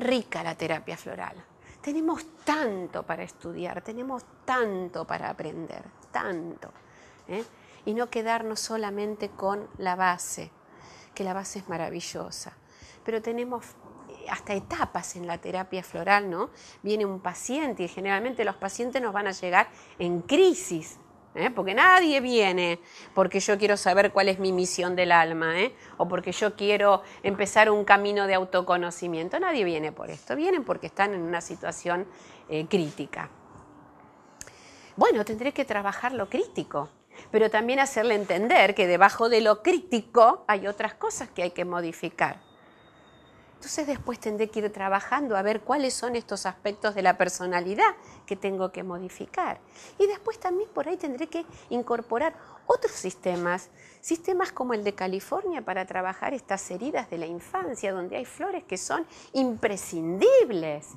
rica la terapia floral. Tenemos tanto para estudiar, tenemos tanto para aprender, tanto. ¿eh? Y no quedarnos solamente con la base, que la base es maravillosa. Pero tenemos eh, hasta etapas en la terapia floral, ¿no? Viene un paciente y generalmente los pacientes nos van a llegar en crisis, ¿eh? porque nadie viene porque yo quiero saber cuál es mi misión del alma, ¿eh? o porque yo quiero empezar un camino de autoconocimiento. Nadie viene por esto, vienen porque están en una situación eh, crítica. Bueno, tendré que trabajar lo crítico, pero también hacerle entender que debajo de lo crítico hay otras cosas que hay que modificar. Entonces después tendré que ir trabajando a ver cuáles son estos aspectos de la personalidad que tengo que modificar. Y después también por ahí tendré que incorporar otros sistemas, sistemas como el de California para trabajar estas heridas de la infancia, donde hay flores que son imprescindibles.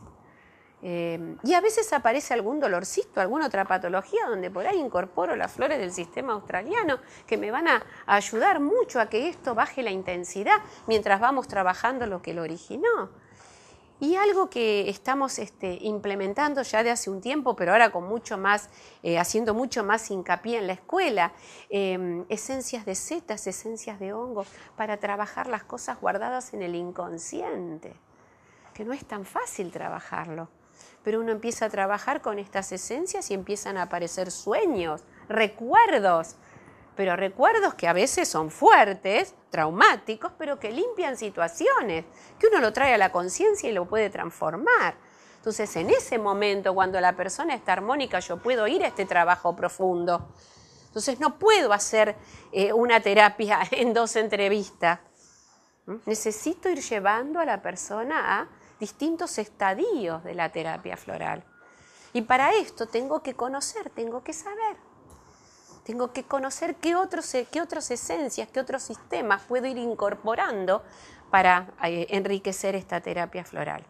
Eh, y a veces aparece algún dolorcito, alguna otra patología donde por ahí incorporo las flores del sistema australiano que me van a, ayudar mucho a que esto baje la intensidad mientras vamos trabajando lo que lo originó. Y algo que estamos este, implementando ya de hace un tiempo, pero ahora con mucho más, eh, haciendo mucho más hincapié en la escuela, em, esencias de setas, esencias de hongo, para trabajar las cosas guardadas en el inconsciente, que no es tan fácil trabajarlo pero uno empieza a trabajar con estas esencias y empiezan a aparecer sueños, recuerdos, pero recuerdos que a veces son fuertes, traumáticos, pero que limpian situaciones, que uno lo trae a la conciencia y lo puede transformar. Entonces, en ese momento, cuando la persona está armónica, yo puedo ir a este trabajo profundo. Entonces, no puedo hacer eh, una terapia en dos entrevistas. ¿Mm? Necesito ir llevando a la persona a distintos estadios de la terapia floral. Y para esto tengo que conocer, tengo que saber. Tengo que conocer qué, otros, qué otras esencias, qué otros sistemas puedo ir incorporando para eh, enriquecer esta terapia floral.